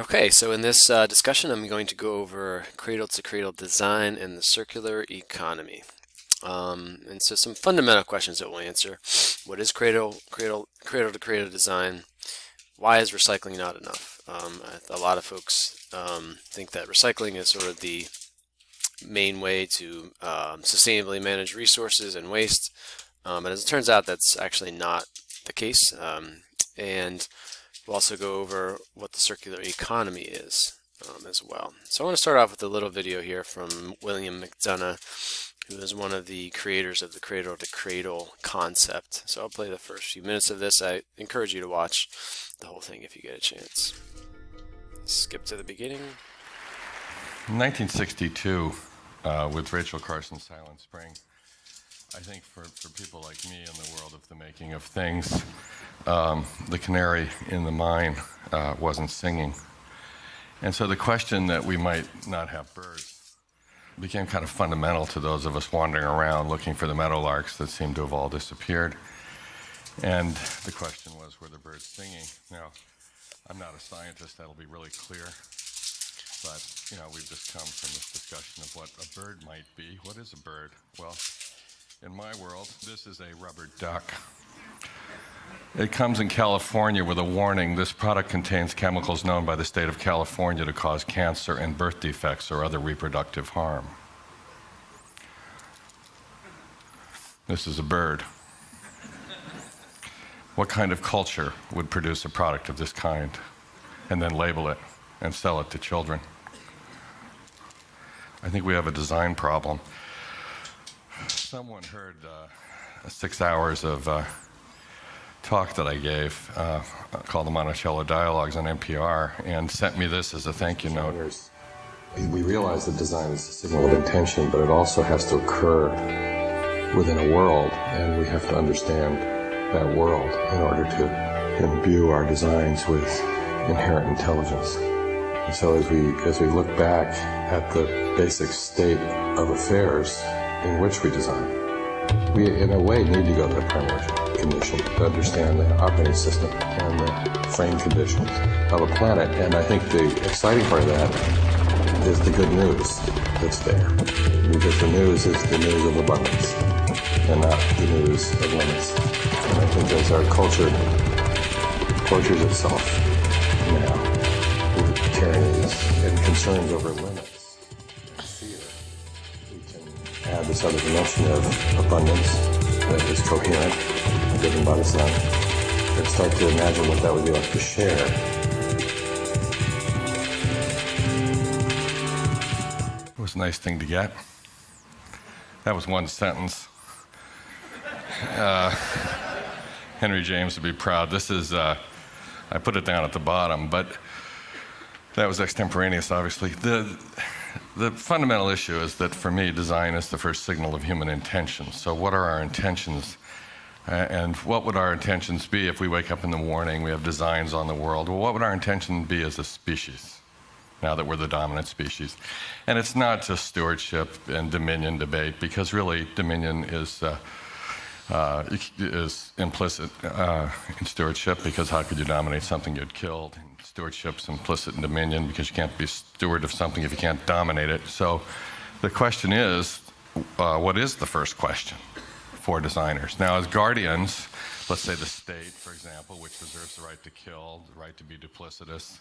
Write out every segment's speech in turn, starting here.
Okay, so in this uh, discussion, I'm going to go over cradle-to-cradle design and the circular economy. Um, and so some fundamental questions that we'll answer. What is cradle, cradle, cradle-to-cradle design? Why is recycling not enough? Um, a lot of folks um, think that recycling is sort of the main way to um, sustainably manage resources and waste. Um, and as it turns out, that's actually not the case. Um, and We'll also go over what the circular economy is um, as well. So I want to start off with a little video here from William McDonough, who is one of the creators of the cradle to cradle concept. So I'll play the first few minutes of this. I encourage you to watch the whole thing if you get a chance. Skip to the beginning. 1962, uh, with Rachel Carson Silent Spring, I think for, for people like me in the world of the making of things, um, the canary in the mine uh, wasn't singing. And so the question that we might not have birds became kind of fundamental to those of us wandering around looking for the meadowlarks that seemed to have all disappeared. And the question was, were the birds singing? Now, I'm not a scientist, that'll be really clear. But, you know, we've just come from this discussion of what a bird might be. What is a bird? Well, in my world, this is a rubber duck. It comes in California with a warning this product contains chemicals known by the state of California to cause cancer and birth defects or other reproductive harm. This is a bird. What kind of culture would produce a product of this kind and then label it and sell it to children? I think we have a design problem someone heard uh, six hours of uh, talk that I gave uh, called the Monticello Dialogues on NPR and sent me this as a thank you note. We realize that design is a signal of intention, but it also has to occur within a world, and we have to understand that world in order to imbue our designs with inherent intelligence. And so as we as we look back at the basic state of affairs in which we design. We, in a way, need to go to the primary condition to understand the operating system and the frame conditions of a planet. And I think the exciting part of that is the good news that's there. Because the news is the news of abundance and not the news of limits. And I think as our culture tortures itself now with tyrannies and concerns over limits, this other dimension of abundance that is coherent, driven by the sun, and start to imagine what that would be like to share. It was a nice thing to get. That was one sentence. Uh, Henry James would be proud. This is, uh, I put it down at the bottom, but that was extemporaneous, obviously. The, the fundamental issue is that for me, design is the first signal of human intention. So, what are our intentions? and what would our intentions be if we wake up in the morning, we have designs on the world? Well, what would our intention be as a species now that we're the dominant species? And it's not just stewardship and dominion debate, because really, dominion is. Uh, uh, is implicit uh, in stewardship because how could you dominate something you'd killed? Stewardship's implicit in dominion because you can't be steward of something if you can't dominate it. So the question is, uh, what is the first question for designers? Now, as guardians, let's say the state, for example, which reserves the right to kill, the right to be duplicitous,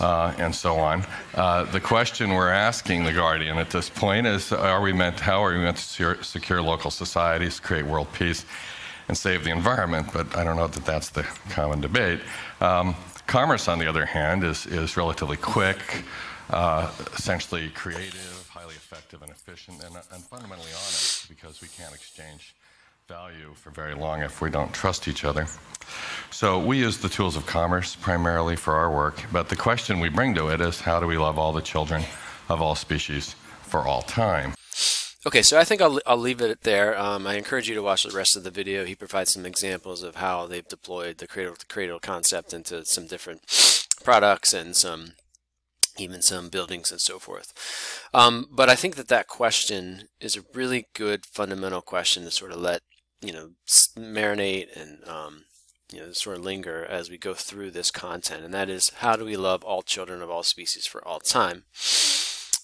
uh, and so on. Uh, the question we're asking the guardian at this point is: Are we meant? How are we meant to secure, secure local societies, create world peace, and save the environment? But I don't know that that's the common debate. Um, Commerce, on the other hand, is, is relatively quick, uh, essentially creative, highly effective and efficient, and, and fundamentally honest because we can't exchange value for very long if we don't trust each other. So we use the tools of commerce primarily for our work, but the question we bring to it is how do we love all the children of all species for all time? Okay, so I think I'll, I'll leave it there. Um, I encourage you to watch the rest of the video. He provides some examples of how they've deployed the cradle-to-cradle concept into some different products and some even some buildings and so forth. Um, but I think that that question is a really good fundamental question to sort of let you know marinate and um, you know, sort of linger as we go through this content, and that is how do we love all children of all species for all time?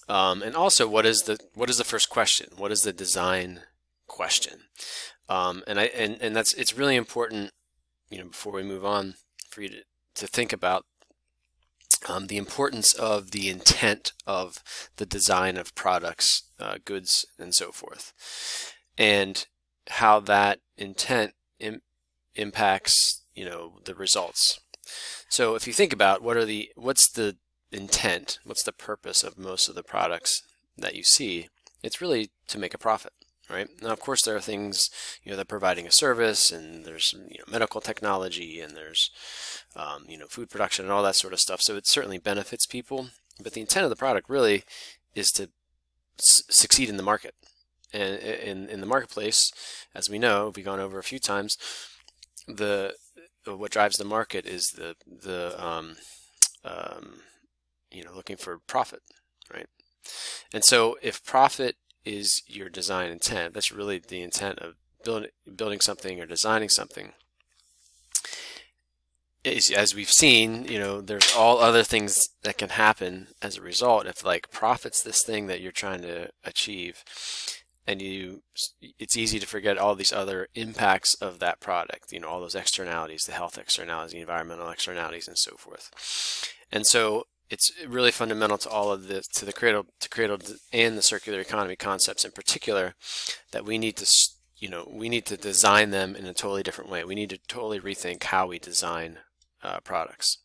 Um, and also, what is the what is the first question? What is the design question? Um, and I and and that's it's really important, you know, before we move on, for you to, to think about um, the importance of the intent of the design of products, uh, goods, and so forth, and how that intent Im impacts, you know, the results. So if you think about what are the what's the intent, what's the purpose of most of the products that you see, it's really to make a profit right? Now, of course, there are things, you know, they're providing a service, and there's you know medical technology, and there's um, you know food production and all that sort of stuff. So it certainly benefits people, but the intent of the product really is to succeed in the market. And in in the marketplace, as we know, we've gone over a few times, the what drives the market is the the um, um, you know looking for profit, right? And so if profit is your design intent. That's really the intent of building building something or designing something. Is, as we've seen, you know, there's all other things that can happen as a result. If like profits this thing that you're trying to achieve, and you, it's easy to forget all these other impacts of that product. You know, all those externalities, the health externalities, the environmental externalities, and so forth. And so it's really fundamental to all of this, to the cradle to cradle and the circular economy concepts in particular, that we need to, you know, we need to design them in a totally different way. We need to totally rethink how we design uh, products.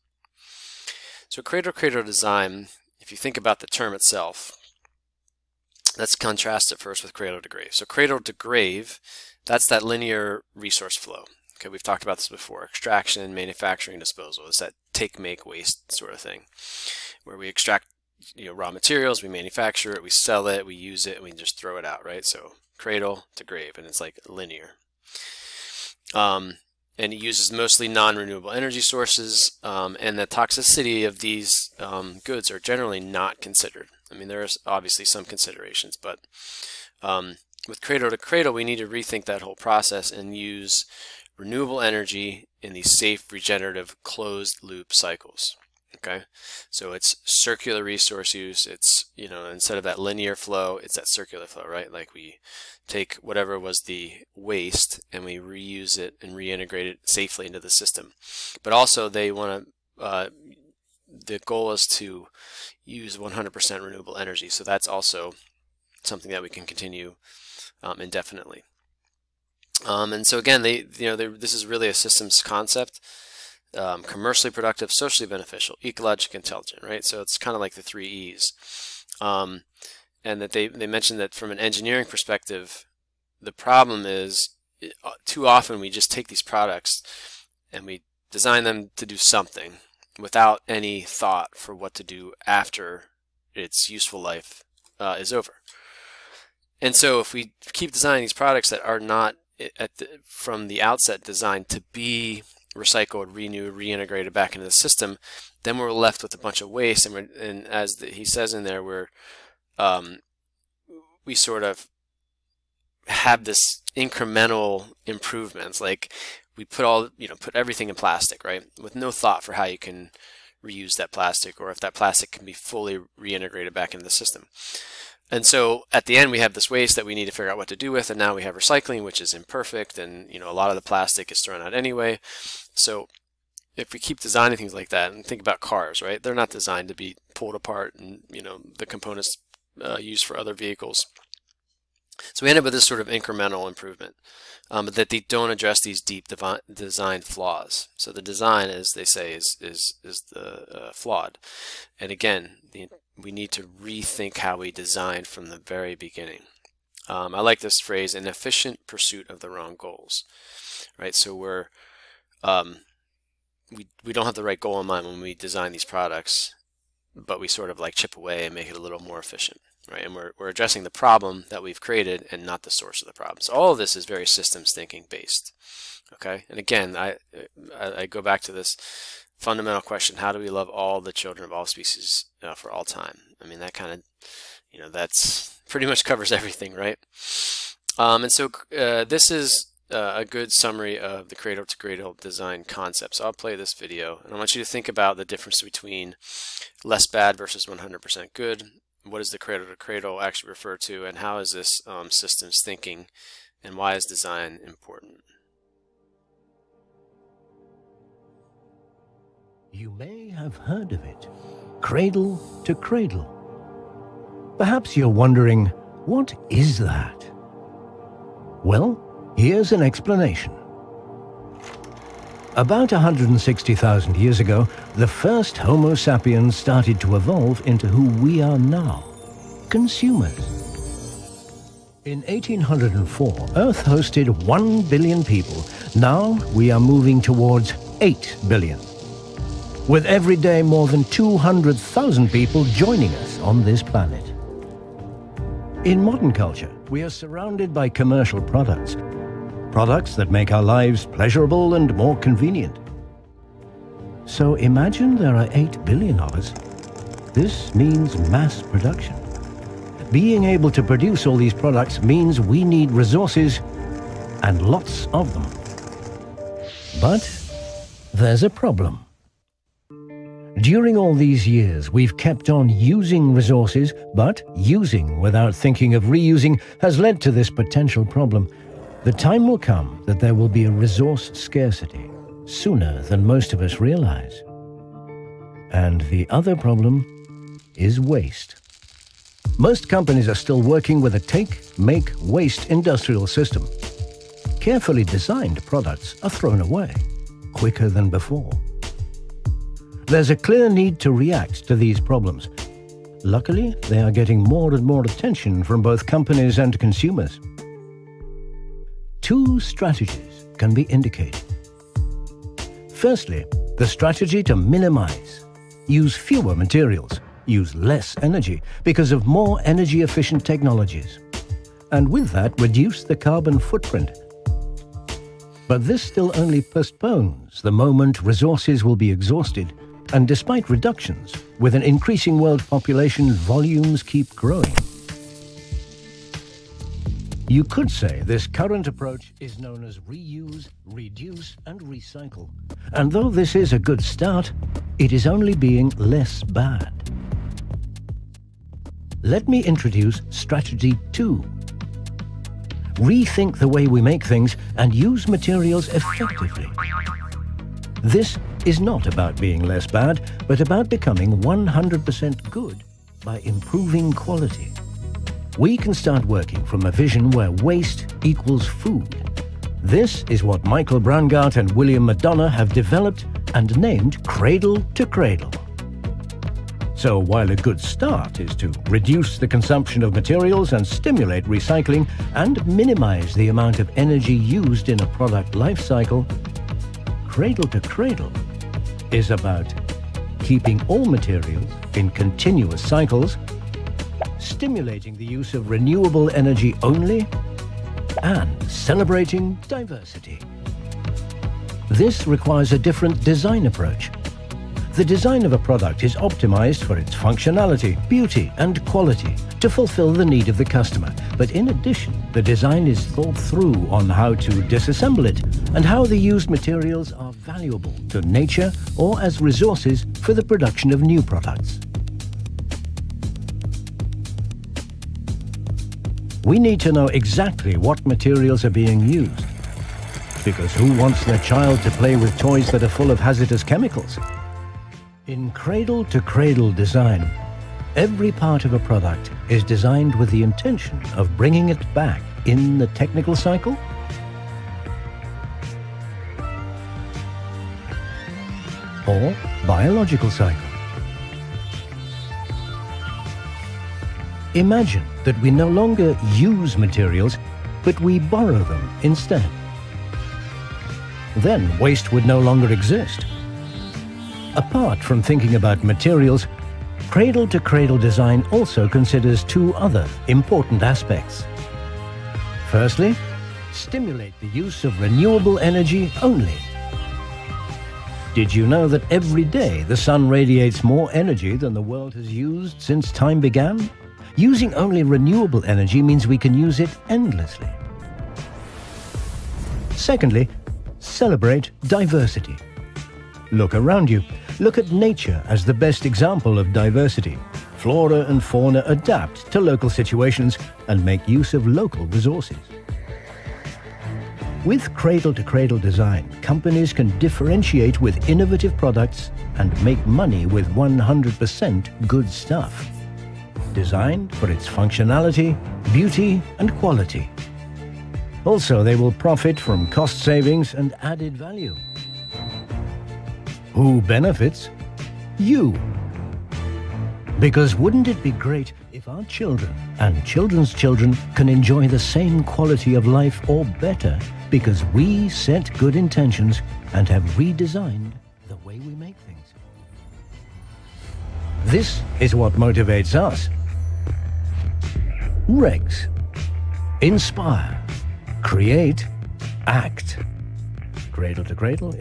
So cradle cradle design, if you think about the term itself, let's contrast it first with cradle to grave. So cradle to grave, that's that linear resource flow. Okay, we've talked about this before. Extraction, manufacturing, disposal. It's that take, make, waste sort of thing, where we extract you know raw materials, we manufacture it, we sell it, we use it, and we just throw it out, right? So cradle to grave, and it's like linear. Um, and it uses mostly non-renewable energy sources, um, and the toxicity of these um, goods are generally not considered. I mean, there's obviously some considerations, but um, with cradle to cradle, we need to rethink that whole process and use renewable energy in these safe, regenerative, closed loop cycles. Okay, so it's circular resource use. It's, you know, instead of that linear flow, it's that circular flow, right? Like we take whatever was the waste and we reuse it and reintegrate it safely into the system. But also they want to, uh, the goal is to use 100% renewable energy. So that's also something that we can continue um, indefinitely. Um, and so again, they you know this is really a systems concept. Um, commercially productive, socially beneficial, ecologically intelligent, right? So it's kind of like the three E's. Um, and that they, they mentioned that from an engineering perspective, the problem is uh, too often we just take these products and we design them to do something without any thought for what to do after its useful life uh, is over. And so if we keep designing these products that are not the, from the outset designed to be recycled, renewed, reintegrated back into the system, then we're left with a bunch of waste. And, and as the, he says in there, we're um, we sort of have this incremental improvements. Like we put all you know put everything in plastic, right, with no thought for how you can reuse that plastic or if that plastic can be fully reintegrated back into the system. And so at the end, we have this waste that we need to figure out what to do with, and now we have recycling, which is imperfect, and you know a lot of the plastic is thrown out anyway. So if we keep designing things like that, and think about cars, right? They're not designed to be pulled apart, and you know the components uh, used for other vehicles. So we end up with this sort of incremental improvement, um, that they don't address these deep design flaws. So the design, as they say, is is is the uh, flawed, and again, the we need to rethink how we design from the very beginning. Um, I like this phrase, an efficient pursuit of the wrong goals, right? So we're, um, we, we don't have the right goal in mind when we design these products, but we sort of like chip away and make it a little more efficient, right? And we're, we're addressing the problem that we've created and not the source of the problem. So all of this is very systems thinking based, okay? And again, I, I, I go back to this fundamental question how do we love all the children of all species uh, for all time i mean that kind of you know that's pretty much covers everything right um, and so uh, this is uh, a good summary of the cradle to cradle design concept. So I'll play this video and I want you to think about the difference between less bad versus 100% good. What does the cradle to cradle actually refer to and how is this um, systems thinking and why is design important? You may have heard of it. Cradle to cradle. Perhaps you're wondering, what is that? Well, here's an explanation. About 160,000 years ago, the first Homo sapiens started to evolve into who we are now, consumers. In 1804, Earth hosted 1 billion people. Now we are moving towards 8 billion with every day more than 200,000 people joining us on this planet. In modern culture, we are surrounded by commercial products, products that make our lives pleasurable and more convenient. So imagine there are 8 billion of us. This means mass production. Being able to produce all these products means we need resources and lots of them. But there's a problem. During all these years, we've kept on using resources, but using without thinking of reusing has led to this potential problem. The time will come that there will be a resource scarcity, sooner than most of us realize. And the other problem is waste. Most companies are still working with a take, make, waste industrial system. Carefully designed products are thrown away quicker than before. There's a clear need to react to these problems. Luckily, they are getting more and more attention from both companies and consumers. Two strategies can be indicated. Firstly, the strategy to minimize. Use fewer materials, use less energy because of more energy-efficient technologies. And with that, reduce the carbon footprint. But this still only postpones the moment resources will be exhausted and despite reductions, with an increasing world population, volumes keep growing. You could say this current approach is known as reuse, reduce and recycle. And though this is a good start, it is only being less bad. Let me introduce strategy 2. Rethink the way we make things and use materials effectively. This is not about being less bad, but about becoming 100% good by improving quality. We can start working from a vision where waste equals food. This is what Michael Braungart and William McDonough have developed and named Cradle to Cradle. So while a good start is to reduce the consumption of materials and stimulate recycling and minimize the amount of energy used in a product life cycle, Cradle to Cradle is about keeping all materials in continuous cycles, stimulating the use of renewable energy only, and celebrating diversity. This requires a different design approach. The design of a product is optimized for its functionality, beauty and quality to fulfill the need of the customer. But in addition, the design is thought through on how to disassemble it and how the used materials are valuable to nature or as resources for the production of new products. We need to know exactly what materials are being used. Because who wants their child to play with toys that are full of hazardous chemicals? In cradle-to-cradle design, every part of a product is designed with the intention of bringing it back in the technical cycle or biological cycle. Imagine that we no longer use materials, but we borrow them instead. Then waste would no longer exist. Apart from thinking about materials, cradle-to-cradle design also considers two other important aspects. Firstly, stimulate the use of renewable energy only did you know that every day the sun radiates more energy than the world has used since time began? Using only renewable energy means we can use it endlessly. Secondly, celebrate diversity. Look around you. Look at nature as the best example of diversity. Flora and fauna adapt to local situations and make use of local resources. With cradle-to-cradle design, companies can differentiate with innovative products and make money with 100% good stuff. Designed for its functionality, beauty and quality. Also, they will profit from cost savings and added value. Who benefits? You. Because wouldn't it be great if our children and children's children can enjoy the same quality of life or better because we set good intentions and have redesigned the way we make things. This is what motivates us. Regs. Inspire. Create. Act. Cradle to cradle.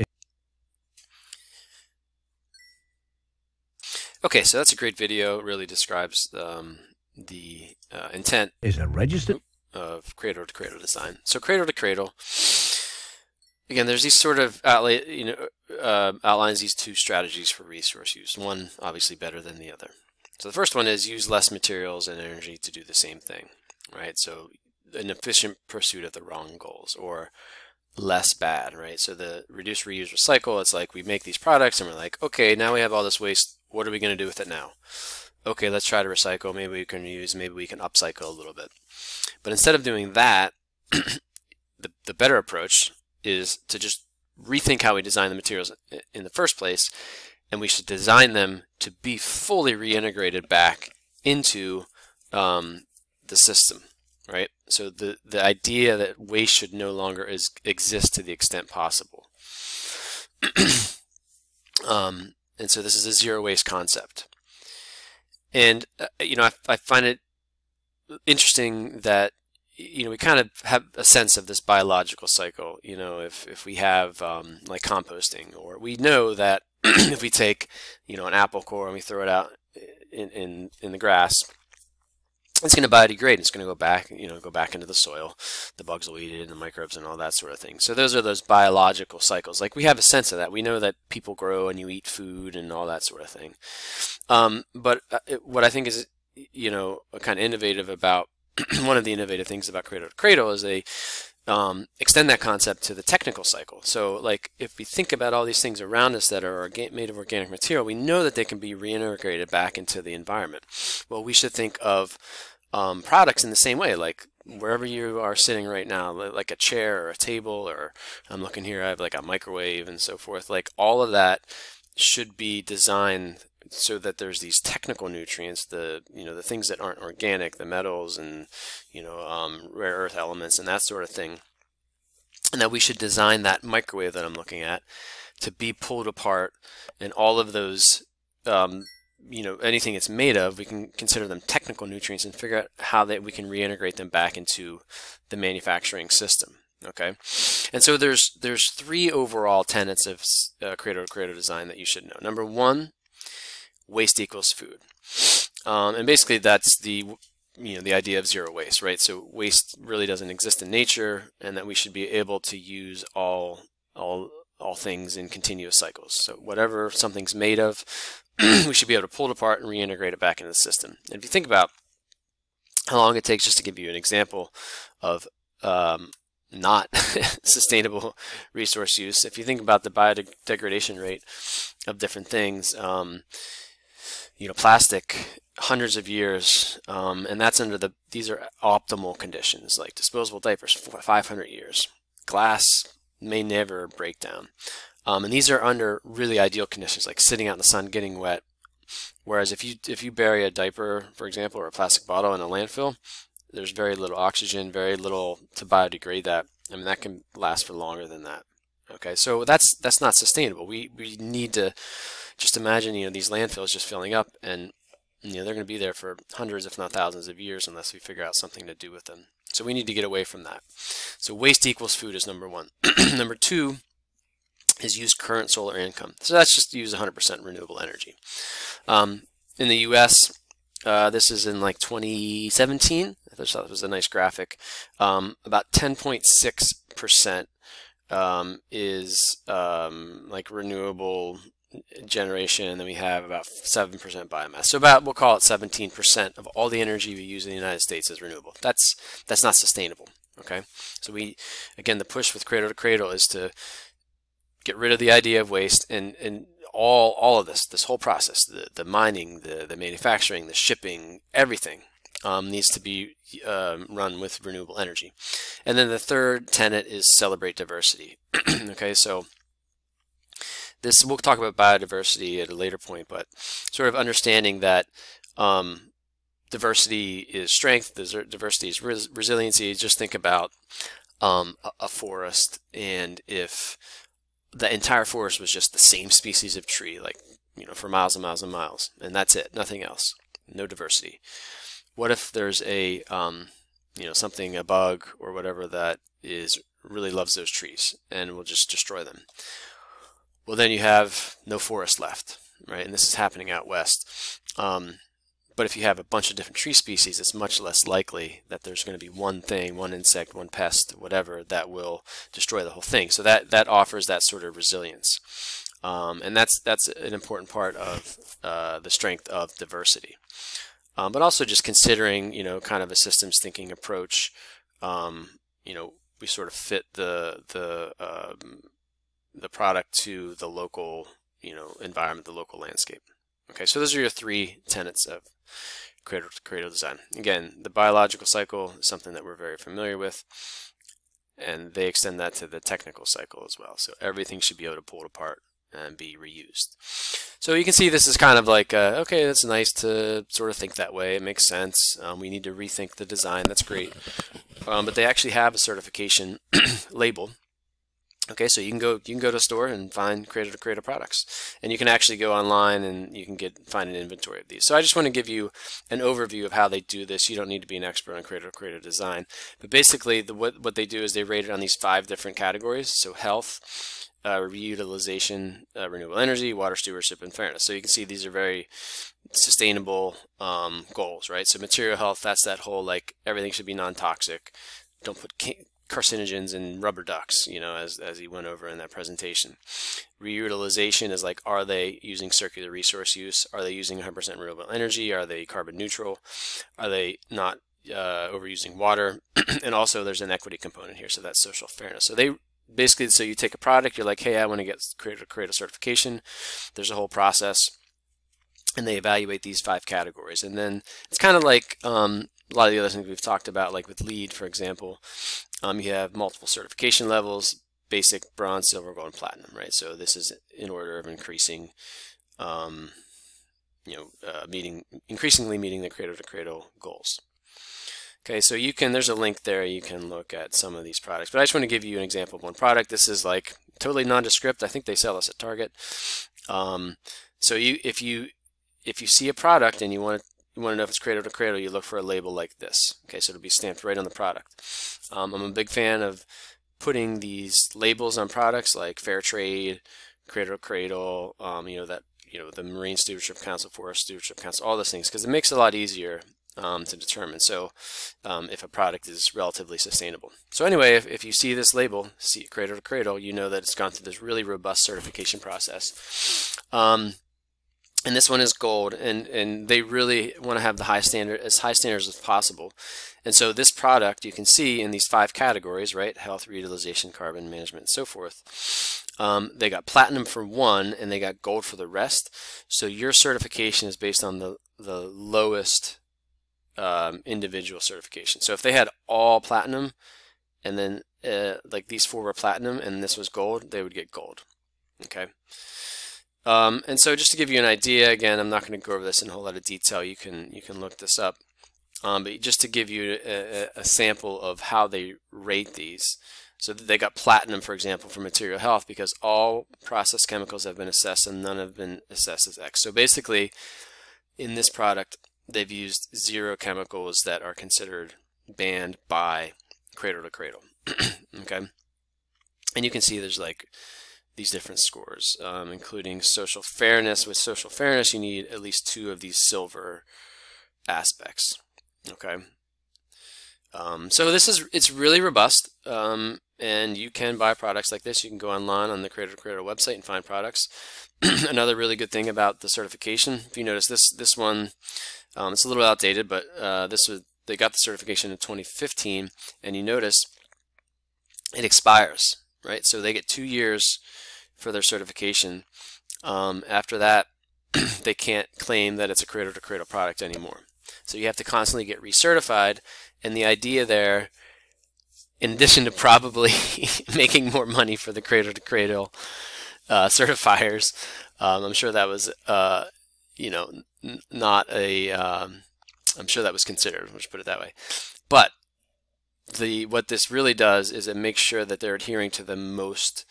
Okay, so that's a great video. It really describes um, the uh, intent Is a of cradle to cradle design. So cradle to cradle. Again, there's these sort of outlay, you know, uh, outlines these two strategies for resource use. One obviously better than the other. So the first one is use less materials and energy to do the same thing, right? So an efficient pursuit of the wrong goals, or less bad, right? So the reduce, reuse, recycle. It's like we make these products and we're like, okay, now we have all this waste. What are we going to do with it now? Okay, let's try to recycle. Maybe we can use. Maybe we can upcycle a little bit. But instead of doing that, the, the better approach is to just rethink how we design the materials in the first place, and we should design them to be fully reintegrated back into um, the system, right? So the, the idea that waste should no longer is, exist to the extent possible. um, and so this is a zero waste concept. And, uh, you know, I, I find it interesting that you know we kind of have a sense of this biological cycle you know if if we have um, like composting or we know that if we take you know an apple core and we throw it out in in, in the grass it's going to biodegrade it's going to go back you know go back into the soil the bugs will eat it and the microbes and all that sort of thing so those are those biological cycles like we have a sense of that we know that people grow and you eat food and all that sort of thing um, but uh, what i think is you know, kind of innovative about one of the innovative things about Cradle to Cradle is they um, extend that concept to the technical cycle. So, like, if we think about all these things around us that are made of organic material, we know that they can be reintegrated back into the environment. Well, we should think of um, products in the same way, like wherever you are sitting right now, like a chair or a table, or I'm looking here, I have like a microwave and so forth. Like, all of that should be designed so that there's these technical nutrients, the you know the things that aren't organic, the metals and you know um, rare earth elements and that sort of thing, and that we should design that microwave that I'm looking at to be pulled apart, and all of those um, you know anything it's made of, we can consider them technical nutrients and figure out how that we can reintegrate them back into the manufacturing system. Okay, and so there's there's three overall tenets of uh, to cradle design that you should know. Number one waste equals food. Um, and basically that's the you know the idea of zero waste, right? So waste really doesn't exist in nature, and that we should be able to use all all all things in continuous cycles. So whatever something's made of, we should be able to pull it apart and reintegrate it back into the system. And if you think about how long it takes, just to give you an example of um, not sustainable resource use, if you think about the biodegradation rate of different things. Um, you know, plastic hundreds of years, um, and that's under the, these are optimal conditions, like disposable diapers, 500 years. Glass may never break down. Um, and these are under really ideal conditions, like sitting out in the sun, getting wet. Whereas if you if you bury a diaper, for example, or a plastic bottle in a landfill, there's very little oxygen, very little to biodegrade that. I mean, that can last for longer than that. Okay, so that's that's not sustainable. We we need to just imagine, you know, these landfills just filling up and, you know, they're going to be there for hundreds, if not thousands of years unless we figure out something to do with them. So we need to get away from that. So waste equals food is number one. number two is use current solar income. So that's just use 100% renewable energy. Um, in the U.S., uh, this is in like 2017. I thought that was a nice graphic. Um, about 10.6% um, is um, like renewable generation, and then we have about 7% biomass. So about, we'll call it 17% of all the energy we use in the United States is renewable. That's, that's not sustainable, okay? So we, again, the push with Cradle to Cradle is to get rid of the idea of waste and, and all, all of this, this whole process, the, the mining, the, the manufacturing, the shipping, everything um, needs to be um, run with renewable energy. And then the third tenet is celebrate diversity. okay, so this we'll talk about biodiversity at a later point, but sort of understanding that um, diversity is strength, diversity is res resiliency. Just think about um, a, forest, and if the entire forest was just the same species of tree, like you know, for miles and miles and miles, and that's it, nothing else, no diversity. What if there's a um, you know something, a bug or whatever that is really loves those trees and will just destroy them? Well then you have no forest left, right? And this is happening out west. Um, but if you have a bunch of different tree species, it's much less likely that there's going to be one thing, one insect, one pest, whatever, that will destroy the whole thing. So that, that offers that sort of resilience. Um, and that's, that's an important part of uh, the strength of diversity. Um, but also just considering, you know, kind of a systems thinking approach, um, you know, we sort of fit the, the um, the product to the local, you know, environment, the local landscape. Okay, so those are your three tenets of creative, cradle design. Again, the biological cycle is something that we're very familiar with, and they extend that to the technical cycle as well. So everything should be able to pull it apart and be reused. So you can see this is kind of like, uh, okay, that's nice to sort of think that way. It makes sense. Um, we need to rethink the design. That's great. Um, but they actually have a certification label Okay, so you can go you can go to a store and find Cradle to Cradle products, and you can actually go online and you can get find an inventory of these. So I just want to give you an overview of how they do this. You don't need to be an expert on Cradle to Cradle design, but basically the, what what they do is they rate it on these five different categories. So health, uh, reutilization, uh, renewable energy, water stewardship, and fairness. So you can see these are very sustainable um, goals, right? So material health, that's that whole like everything should be non-toxic. Don't put carcinogens and rubber ducks, you know, as, as he went over in that presentation. Reutilization is like, are they using circular resource use? Are they using 100% renewable energy? Are they carbon neutral? Are they not uh, overusing water? and also there's an equity component here, so that's social fairness. So they basically, so you take a product, you're like, hey, I want to get create create a certification. There's a whole process and they evaluate these five categories. And then it's kind of like um, a lot of the other things we've talked about, like with LEED, for example, um, you have multiple certification levels, basic, bronze, silver, gold, and platinum, right? So this is in order of increasing, um, you know, uh, meeting, increasingly meeting the cradle to cradle goals. Okay, so you can, there's a link there, you can look at some of these products, but I just want to give you an example of one product. This is like totally nondescript. I think they sell us at Target. Um, so you, if you, if you see a product and you want to you want to know if it's cradle to cradle, you look for a label like this. Okay, so it'll be stamped right on the product. Um, I'm a big fan of putting these labels on products like fair trade, cradle to cradle, um, you know, that, you know, the Marine Stewardship Council, Forest Stewardship Council, all those things, because it makes it a lot easier um, to determine. So um, if a product is relatively sustainable. So anyway, if, if you see this label, see cradle to cradle, you know that it's gone through this really robust certification process. Um, and this one is gold and and they really want to have the high standard as high standards as possible. And so this product you can see in these five categories right health reutilization carbon management and so forth um, they got platinum for one and they got gold for the rest. So your certification is based on the the lowest um, individual certification. So if they had all platinum and then uh, like these four were platinum and this was gold they would get gold okay um, and so just to give you an idea, again, I'm not going to go over this in a whole lot of detail. You can you can look this up. Um, but just to give you a, a, sample of how they rate these. So they got platinum, for example, for material health because all processed chemicals have been assessed and none have been assessed as X. So basically, in this product, they've used zero chemicals that are considered banned by Cradle to Cradle. okay, and you can see there's like these different scores, um, including social fairness. With social fairness, you need at least two of these silver aspects. Okay. Um, so this is it's really robust, um, and you can buy products like this. You can go online on the Cradle to Cradle website and find products. Another really good thing about the certification, if you notice this this one, um, it's a little outdated, but uh, this was they got the certification in 2015, and you notice it expires, right? So they get two years for their certification. Um, after that, they can't claim that it's a cradle to cradle product anymore. So you have to constantly get recertified, and the idea there, in addition to probably making more money for the cradle to cradle uh, certifiers, um, I'm sure that was, uh, you know, not a, um, I'm sure that was considered. Let's put it that way. But the what this really does is it makes sure that they're adhering to the most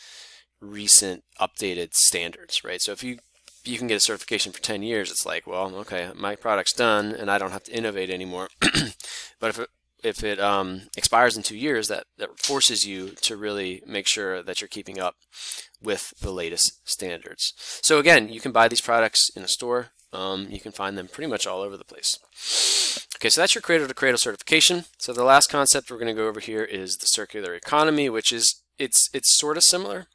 recent updated standards, right? So if you you can get a certification for 10 years, it's like, well, okay, my product's done and I don't have to innovate anymore. but if it, if it um, expires in two years, that, that forces you to really make sure that you're keeping up with the latest standards. So again, you can buy these products in a store. Um, you can find them pretty much all over the place. Okay, so that's your cradle to cradle certification. So the last concept we're going to go over here is the circular economy, which is it's it's sort of similar,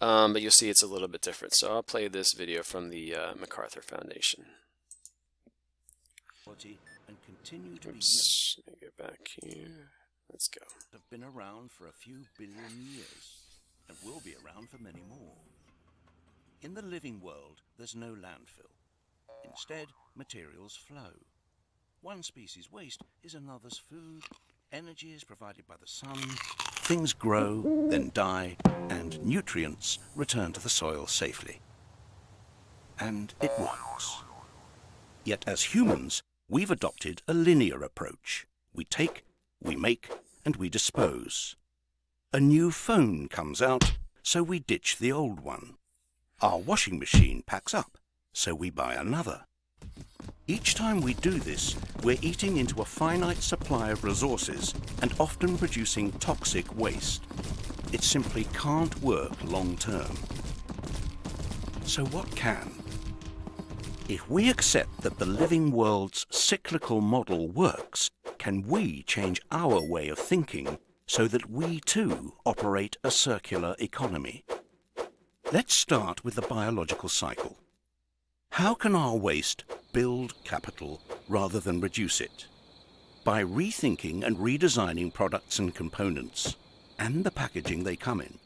um, but you'll see it's a little bit different. So I'll play this video from the uh, MacArthur Foundation. And continue to Oops, let me get back here. Let's go. Have been around for a few billion years and will be around for many more. In the living world, there's no landfill. Instead, materials flow. One species' waste is another's food. Energy is provided by the sun. Things grow, then die, and nutrients return to the soil safely. And it works. Yet as humans, we've adopted a linear approach. We take, we make, and we dispose. A new phone comes out, so we ditch the old one. Our washing machine packs up, so we buy another. Each time we do this, we're eating into a finite supply of resources and often producing toxic waste. It simply can't work long term. So what can? If we accept that the living world's cyclical model works, can we change our way of thinking so that we too operate a circular economy? Let's start with the biological cycle. How can our waste build capital rather than reduce it? By rethinking and redesigning products and components, and the packaging they come in,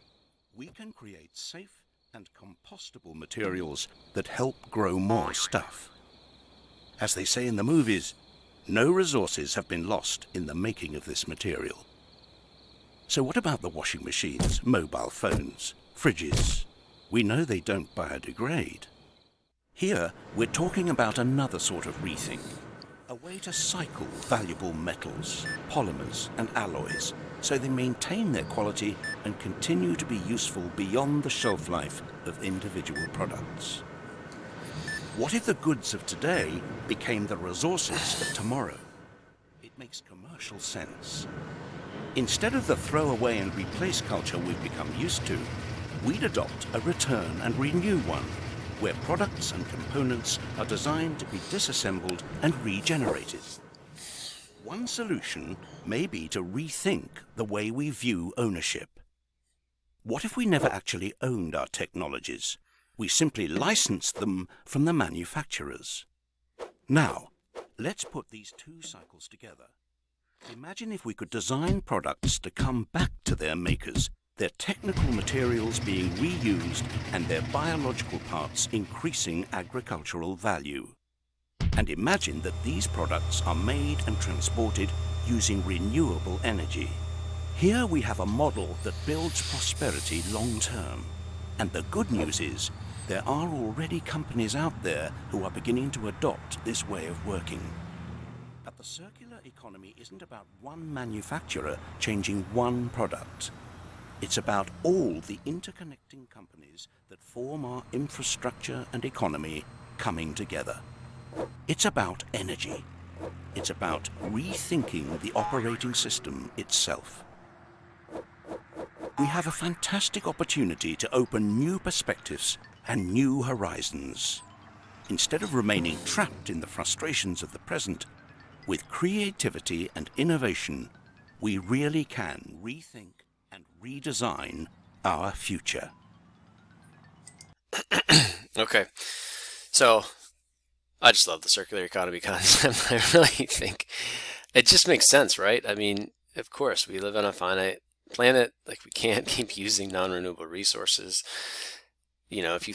we can create safe and compostable materials that help grow more stuff. As they say in the movies, no resources have been lost in the making of this material. So what about the washing machines, mobile phones, fridges? We know they don't biodegrade. Here, we're talking about another sort of rethink. A way to cycle valuable metals, polymers and alloys so they maintain their quality and continue to be useful beyond the shelf life of individual products. What if the goods of today became the resources of tomorrow? It makes commercial sense. Instead of the throw away and replace culture we've become used to, we'd adopt a return and renew one where products and components are designed to be disassembled and regenerated. One solution may be to rethink the way we view ownership. What if we never actually owned our technologies? We simply licensed them from the manufacturers. Now, let's put these two cycles together. Imagine if we could design products to come back to their makers their technical materials being reused and their biological parts increasing agricultural value. And imagine that these products are made and transported using renewable energy. Here we have a model that builds prosperity long term. And the good news is, there are already companies out there who are beginning to adopt this way of working. But the circular economy isn't about one manufacturer changing one product. It's about all the interconnecting companies that form our infrastructure and economy coming together. It's about energy. It's about rethinking the operating system itself. We have a fantastic opportunity to open new perspectives and new horizons. Instead of remaining trapped in the frustrations of the present, with creativity and innovation, we really can rethink redesign our future. okay, so I just love the circular economy concept. I really think it just makes sense, right? I mean, of course, we live on a finite planet. Like we can't keep using non-renewable resources. You know, if you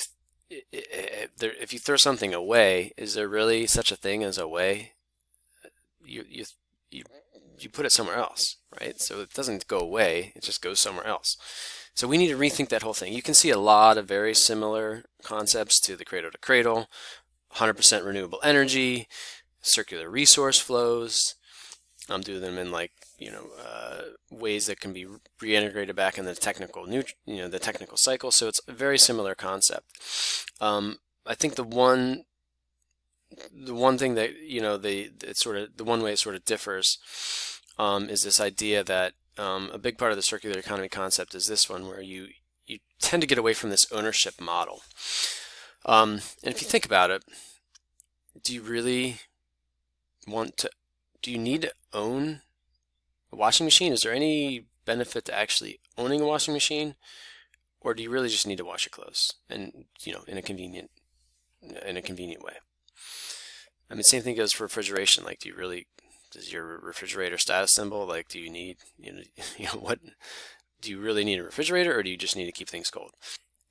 if you throw something away, is there really such a thing as a way? You you you you put it somewhere else, right? So it doesn't go away; it just goes somewhere else. So we need to rethink that whole thing. You can see a lot of very similar concepts to the cradle to cradle, 100% renewable energy, circular resource flows. I'm doing them in like you know uh, ways that can be reintegrated back in the technical you know the technical cycle. So it's a very similar concept. Um, I think the one the one thing that you know the it sort of the one way it sort of differs um, is this idea that um, a big part of the circular economy concept is this one where you you tend to get away from this ownership model. Um, and if you think about it, do you really want to? Do you need to own a washing machine? Is there any benefit to actually owning a washing machine, or do you really just need to wash your clothes and you know in a convenient in a convenient way? I mean, same thing goes for refrigeration. Like, do you really does your refrigerator status symbol like do you need you know you know what do you really need a refrigerator or do you just need to keep things cold?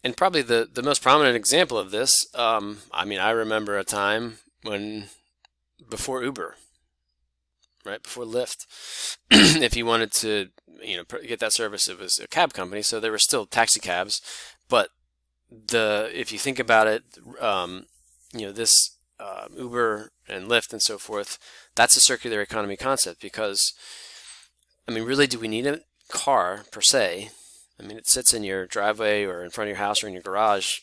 And probably the the most prominent example of this, um, I mean, I remember a time when before Uber, right before Lyft, if you wanted to, you know, get that service, it was a cab company, so there were still taxi cabs, but the if you think about it, um, you know, this uh, Uber and Lyft and so forth, that's a circular economy concept because, I mean, really, do we need a car per se? I mean, it sits in your driveway or in front of your house or in your garage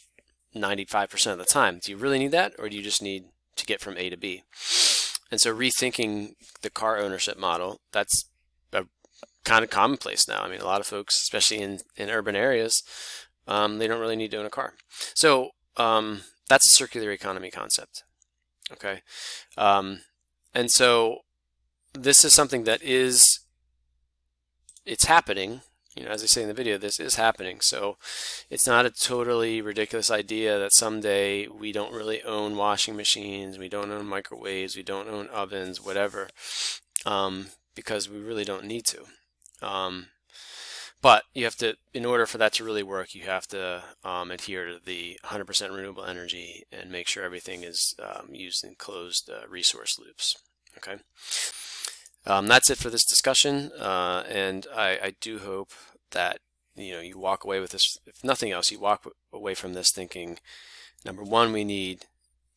95% of the time. Do you really need that, or do you just need to get from A to B? And so rethinking the car ownership model, that's a kind of commonplace now. I mean, a lot of folks, especially in, in urban areas, um, they don't really need to own a car. So um, that's a circular economy concept. Okay. Um, and so this is something that is, it's happening you know, as I say in the video, this is happening. So it's not a totally ridiculous idea that someday we don't really own washing machines, we don't own microwaves, we don't own ovens, whatever, um, because we really don't need to. Um, but you have to, in order for that to really work, you have to um, adhere to the 100% renewable energy and make sure everything is um, used in closed uh, resource loops. Okay. Um, that's it for this discussion, uh, and I, I, do hope that you know you walk away with this. If nothing else, you walk away from this thinking: number one, we need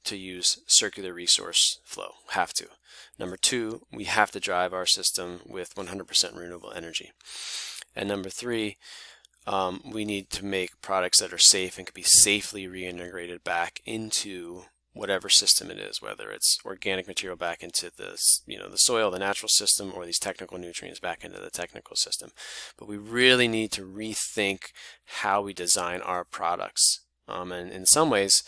to use circular resource flow. Have to. Number two, we have to drive our system with 100% renewable energy. And number three, um, we need to make products that are safe and can be safely reintegrated back into whatever system it is, whether it's organic material back into the you know the soil, the natural system, or these technical nutrients back into the technical system. But we really need to rethink how we design our products, um, and in some ways,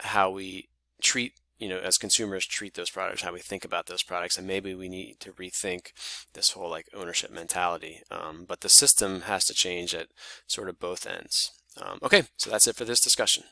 how we treat you know as consumers treat those products, how we think about those products, and maybe we need to rethink this whole like ownership mentality. Um, but the system has to change at sort of both ends. Um, okay, so that's it for this discussion.